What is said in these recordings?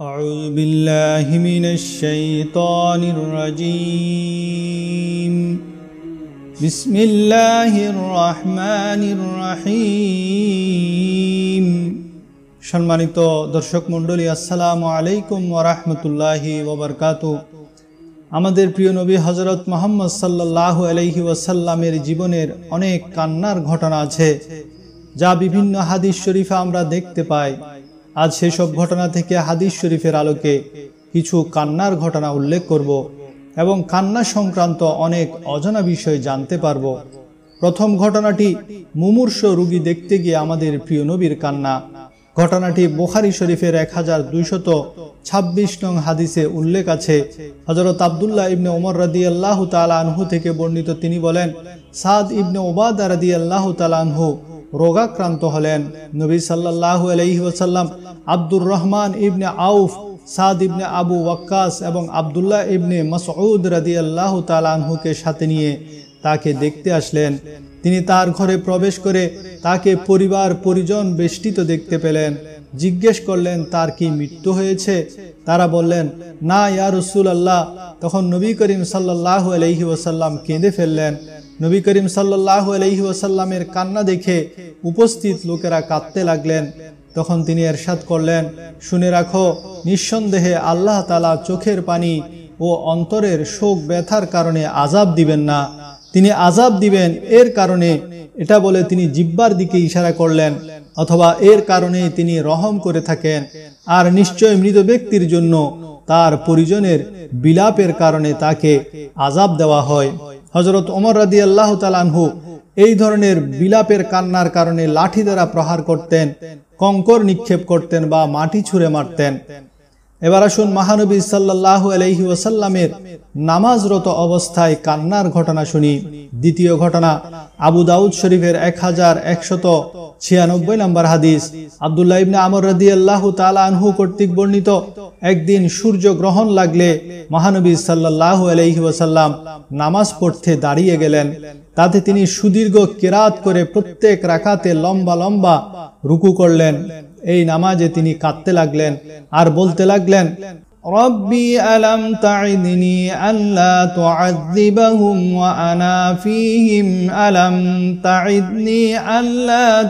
أعوذ بالله من الشيطان الرجيم بسم الله الرحمن الرحيم সম্মানিত দর্শক মণ্ডলী আসসালামু আলাইকুম ওরহমতুল্লাহি ওবরকাত আমাদের প্রিয় নবী হজরত মোহাম্মদ সাল্লাহ আলহি ওয়াসাল্লামের জীবনের অনেক কান্নার ঘটনা আছে যা বিভিন্ন হাদিস শরীফে আমরা দেখতে পাই আজ সেসব ঘটনা থেকে হাদিস শরীফের আলোকে কিছু কান্নার ঘটনা উল্লেখ করব এবং কান্না সংক্রান্ত অনেক অজানা বিষয় জানতে পারব। প্রথম ঘটনাটি মুমূর্ষ রুগী দেখতে গিয়ে আমাদের প্রিয় নবীর কান্না। ঘটনাটি বোখারি শরীফের এক হাজার দুইশত ছাব্বিশ নং হাদিসে উল্লেখ আছে। হজরত আবদুল্লাহ ইবনে ওমর রাদি আল্লাহ তালা আনহু থেকে বর্ণিত তিনি বলেন, সাদ ইবনে ওবাদা রাদি আল্লাহ তালা আনহু রোগাক্রান্ত হলেন। নবী সাল্লাহ আলহি ওসাল্লাম আব্দুর রহমান ইবনে আউফ, সাদ ইবনে আবু ওয়াক্কাস এবং আবদুল্লাহ ইবনে মসউদ রাদি আল্লাহ তালানহুকে সাথে নিয়ে তাকে দেখতে আসলেন। তিনি তার ঘরে প্রবেশ করে তাকে পরিবার, পরিজন বেষ্টিত দেখতে পেলেন। জিজ্ঞেস করলেন, তার কি মৃত্যু হয়েছে? তারা বললেন, না, ইয়া রসুল আল্লাহ তখন নবী করিম সাল্লাহ আলহি ওসাল্লাম কেঁদে ফেললেন। নবী করিম সাল্লাহ আলহি ওসাল্লামের কান্না দেখে উপস্থিত লোকেরা কাঁদতে লাগলেন। তখন তিনি এরশাদ করলেন, শুনে রাখো, নিঃসন্দেহে আল্লাহ তালা চোখের পানি ও অন্তরের শোক ব্যথার কারণে আজাব দিবেন না। তিনি আজাব দিবেন এর কারণে। এটা বলে তিনি জিব্বার দিকে ইশারা করলেন, অথবা এর কারণে তিনি রহম করে থাকেন। আর নিশ্চয় মৃত ব্যক্তির জন্য তার পরিজনের বিলাপের কারণে তাকে আজাব দেওয়া হয়। হজরত ওমর রাদি আল্লাহ তালানহু এই ধরনের বিলাপের কান্নার কারণে লাঠি দ্বারা প্রহার করতেন, কঙ্কর নিক্ষেপ করতেন বা মাটি ছুঁড়ে মারতেন। এবার আসুন মহানবী সাল্লাহ আলহি ওসাল্লামের নামাজরত অবস্থায় কান্নার ঘটনা শুনি। দ্বিতীয় ঘটনা, আবু দাউদ শরীফের এক হাজার একশত ছিয়ানব্বই নম্বর হাদিস। আবদুল্লাহ ইবনে আমর রাদি আল্লাহ আনহু কর্তৃক বর্ণিত, একদিন সূর্য গ্রহণ লাগলে মহানবী সাল্লাহ আলহি ওসাল্লাম নামাজ পড়তে দাঁড়িয়ে গেলেন। তাতে তিনি সুদীর্ঘ কেরাত করে প্রত্যেক রাখাতে লম্বা লম্বা রুকু করলেন। এই নামাজে তিনি কাঁদতে লাগলেন আর বলতে লাগলেন আল্লাহ আল্লাহ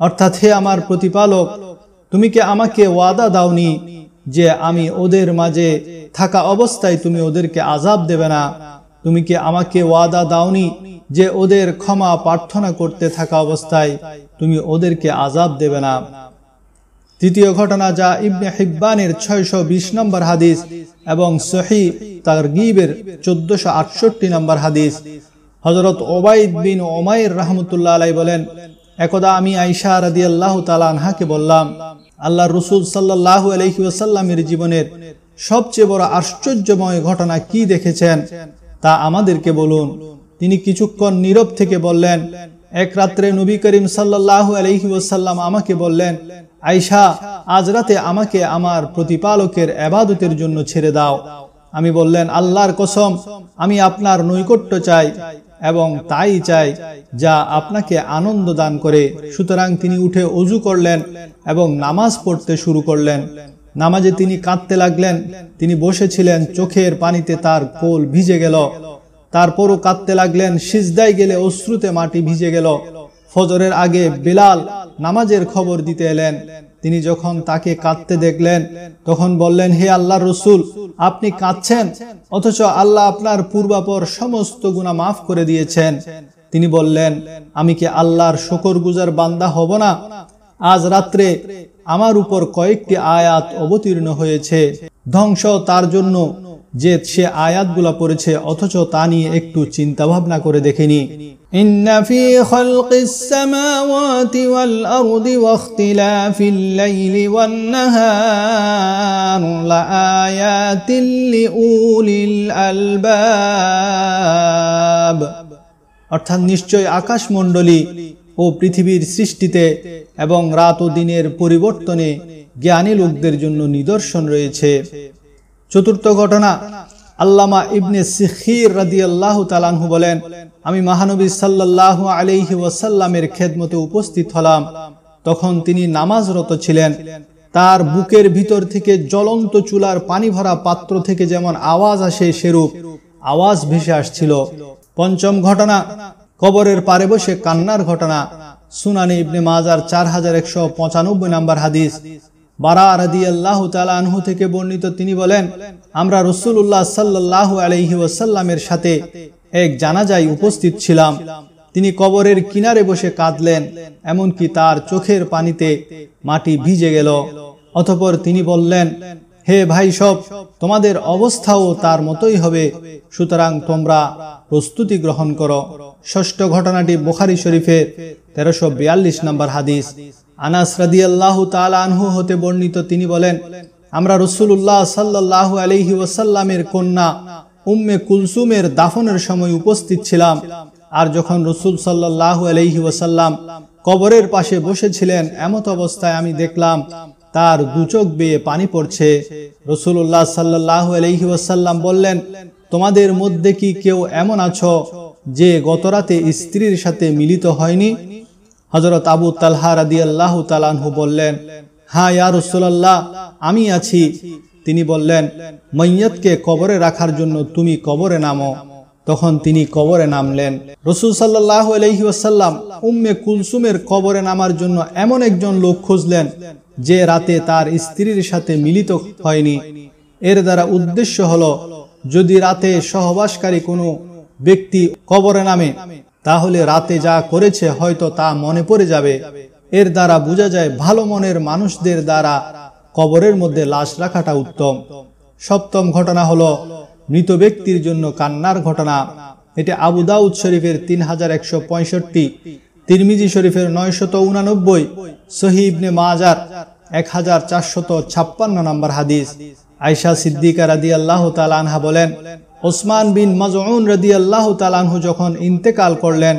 অর্থাৎ হে আমার প্রতিপালক, তুমি কি আমাকে ওয়াদা দাওনি যে আমি ওদের মাঝে থাকা অবস্থায় তুমি ওদেরকে আজাব দেবে না? তুমি কি আমাকে ওয়াদা দাওনি যে ওদের ক্ষমা প্রার্থনা করতে থাকা অবস্থায় তুমি ওদেরকে আজাব দেবে না? তৃতীয় ঘটনা যা ইবনে হিব্বানের ছয়শো বিশ নম্বর হাদিস এবং সহি তারগিবের চোদ্দশো আটষট্টি নম্বর হাদিস। হজরত ওবাইদ বিন ওমাইর রহমতুল্লাহ আলাই বলেন, একদা আমি আইসা রাদি আল্লাহ তালানহাকে বললাম আল্লাহ রসুল সাল্লাহ আলহি ওসাল্লামের জীবনের সবচেয়ে বড় আশ্চর্যময় ঘটনা কি দেখেছেন? তা আমাদেরকে বলুন। তিনি কিছুক্ষণ নীরব থেকে বললেন, এক রাত্রে নবী করিম সাল্লাহ আলহি ওসাল্লাম আমাকে বললেন আইসা আজ রাতে আমাকে আমার প্রতিপালকের আবাদতের জন্য ছেড়ে দাও। আমি বললেন, আল্লাহর কসম, আমি আপনার নৈকট্য চাই এবং তাই চাই যা আপনাকে আনন্দ দান করে। সুতরাং তিনি উঠে অজু করলেন এবং নামাজ পড়তে শুরু করলেন। নামাজে তিনি কাঁদতে লাগলেন, তিনি বসেছিলেন, চোখের পানিতে তার কোল ভিজে গেল। তারপরও কাঁদতে লাগলেন, সিজদায় গেলে অশ্রুতে মাটি ভিজে গেল। ফজরের আগে বিলাল নামাজের খবর দিতে এলেন। তিনি যখন তাকে কাঁদতে দেখলেন, তখন বললেন, হে আল্লাহ রসুল, আপনি কাঁদছেন? অথচ আল্লাহ আপনার পূর্বাপর সমস্ত গুণা মাফ করে দিয়েছেন। তিনি বললেন, আমি কি আল্লাহর শকর গুজার বান্দা হব না? আজ রাত্রে আমার উপর কয়েকটি আয়াত অবতীর্ণ হয়েছে ধ্বংস তার জন্য যে সে আয়াতগুলা পড়েছে অথচ তা নিয়ে একটু চিন্তা ভাবনা করে দেখেনি إن في خلق السماوات والأرض واختلاف الليل والنهار لآيات لأولي الألباب অর্থাৎ নিশ্চয় আকাশমণ্ডলী ও পৃথিবীর সৃষ্টিতে এবং রাত ও দিনের পরিবর্তনে জ্ঞানী লোকদের জন্য নিদর্শন রয়েছে। চতুর্থ ঘটনা, আল্লামা ইবনে সিখির রাদি আল্লাহ তালানহু বলেন, আমি মহানবী সাল্লাহ আলাইহি ওয়াসাল্লামের খেদমতে উপস্থিত হলাম। তখন তিনি নামাজরত ছিলেন। তার বুকের ভিতর থেকে জ্বলন্ত চুলার পানি ভরা পাত্র থেকে যেমন আওয়াজ আসে সেরূপ আওয়াজ ভেসে আসছিল। পঞ্চম ঘটনা কবরের পারে বসে কান্নার ঘটনা। সুনানি ইবনে মাজার চার হাজার একশো পঁচানব্বই নাম্বার হাদিস। বারা রাদি আল্লাহ আনহু থেকে বর্ণিত তিনি বলেন, আমরা রসুল্লাহ সাল্লাহ আলহি ওয়াসাল্লামের সাথে এক জানাজায় উপস্থিত ছিলাম। তিনি কবরের কিনারে বসে কাঁদলেন, এমনকি তার চোখের পানিতে মাটি ভিজে গেল। অতপর তিনি বললেন হে ভাই সব, তোমাদের অবস্থাও তার মতোই হবে। সুতরাং তোমরা প্রস্তুতি গ্রহণ করো। ষষ্ঠ ঘটনাটি বুখারি শরীফের তেরোশো বিয়াল্লিশ নম্বর হাদিস। আনাস রাদি আল্লাহ আনহু হতে বর্ণিত, তিনি বলেন, আমরা রসুল্লাহ সাল্লাহ আলহি ওয়াসাল্লামের কন্যা উম্মে কুলসুমের দাফনের সময় উপস্থিত ছিলাম। আর যখন রসুল সাল্লাহ আলহি ওয়াসাল্লাম কবরের পাশে বসেছিলেন, এমত অবস্থায় আমি দেখলাম তার দুচোখ বেয়ে পানি পড়ছে। রসুল্লাহ সাল্লাহ আলহি ওয়াসাল্লাম বললেন, তোমাদের মধ্যে কি কেউ এমন আছো যে গতরাতে স্ত্রীর সাথে মিলিত হয়নি? হজরত আবু তালহা রাদি আল্লাহ তালানহু বললেন হ্যাঁ ইয়া রসুল্লাহ আমি আছি। তিনি বললেন মৈয়তকে কবরে রাখার জন্য তুমি কবরে নামো। তখন তিনি কবরে নামলেন। রসুল সাল্লাহ আলহি আসাল্লাম উম্মে কুলসুমের কবরে নামার জন্য এমন একজন লোক খুঁজলেন, যে রাতে তার স্ত্রীর সাথে মিলিত হয়নি। এর দ্বারা উদ্দেশ্য হলো, যদি রাতে সহবাসকারী কোনো ব্যক্তি কবরে নামে, তাহলে রাতে যা করেছে হয়তো তা মনে পড়ে যাবে। এর দ্বারা বোঝা যায় ভালো মনের মানুষদের দ্বারা কবরের মধ্যে লাশ রাখাটা উত্তম। সপ্তম ঘটনা হলো মৃত ব্যক্তির জন্য কান্নার ঘটনা। এটি আবু দাউদ শরীফের তিন হাজার একশো পঁয়ষট্টি, তিরমিজি শরীফের নয়শত উনানব্বই সহিবনে মাজার এক হাজার চারশত ছাপ্পান্ন নম্বর হাদিস। আয়সা সিদ্দিকা রাদি আল্লাহ আনহা বলেন, ওসমান বিন মাজউন রদি আল্লাহ তালানহু যখন ইন্তেকাল করলেন,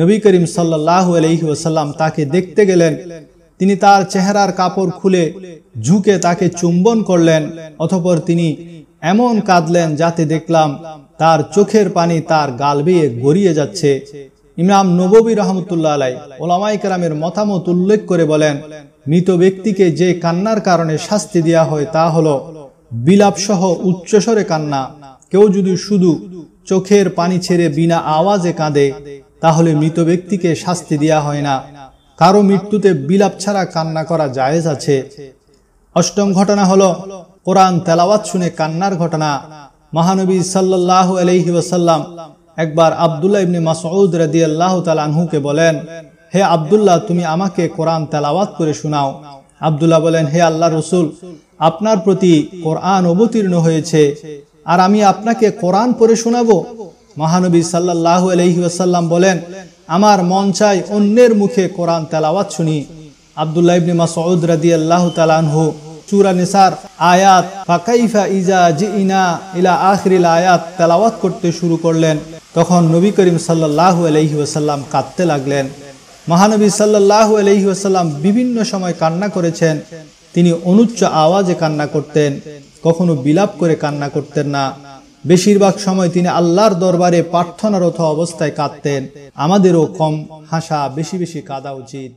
নবী করিম সাল্লাহ আলহিউসাল্লাম তাকে দেখতে গেলেন। তিনি তার চেহারার কাপড় খুলে ঝুঁকে তাকে চুম্বন করলেন অথপর তিনি এমন কাঁদলেন যাতে দেখলাম তার চোখের পানি তার গাল বেয়ে গড়িয়ে যাচ্ছে। ইমাম নবী রহমতুল্লাহ আলাই ওলামাই কালামের মতামত উল্লেখ করে বলেন, মৃত ব্যক্তিকে যে কান্নার কারণে শাস্তি দেওয়া হয় তা হলো বিলাপ সহ উচ্চস্বরে কান্না। কেউ যদি শুধু চোখের পানি ছেড়ে বিনা আওয়াজে কাঁদে, তাহলে মৃত ব্যক্তিকে শাস্তি দেওয়া হয় না। কারও মৃত্যুতে বিলাপ ছাড়া কান্না করা জায়েজ আছে। অষ্টম ঘটনা হলো কোরআন তেলাওয়াত শুনে কান্নার ঘটনা। মহানবী সাল্লাহ আলহি ওসাল্লাম একবার আবদুল্লাহ ইবনে মাসউদ রাদি আল্লাহ তালানহুকে বলেন, হে আবদুল্লাহ, তুমি আমাকে কোরআন তেলাওয়াত করে শোনাও। আবদুল্লাহ বলেন, হে আল্লাহ রসুল, আপনার প্রতি কোরআন অবতীর্ণ হয়েছে, আর আমি আপনাকে কোরআন পড়ে শোনাবো? মহানবী সাল্লাহ আলহি আসাল্লাম বলেন, আমার মন চাই অন্যের মুখে কোরআন তেলাওয়াত শুনি। আবদুল্লাহ ইবনে মাসউদ রাদি আল্লাহ তালানহু তেলাওয়াত করতে শুরু করলেন। তখন নবী করিম সাল্লাহ কাঁদতে লাগলেন। মহানবী সাল্লাহ বিভিন্ন সময় কান্না করেছেন। তিনি অনুচ্চ আওয়াজে কান্না করতেন, কখনো বিলাপ করে কান্না করতেন না। বেশিরভাগ সময় তিনি আল্লাহর দরবারে প্রার্থনারত অবস্থায় কাঁদতেন। আমাদেরও কম হাসা, বেশি বেশি কাঁদা উচিত।